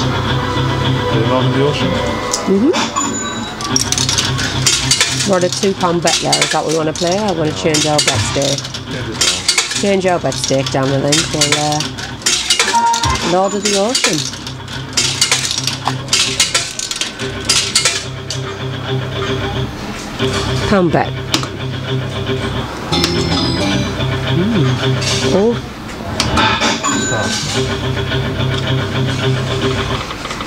The Lord of the Ocean. We're on a two pound bet there. Is that what we want to play? I want to change our bet stake. Change our bet stake down the line for uh, Lord of the Ocean. Pound bet. Mm. Oh,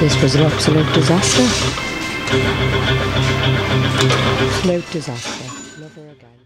this was an absolute disaster. Absolute disaster. Never again.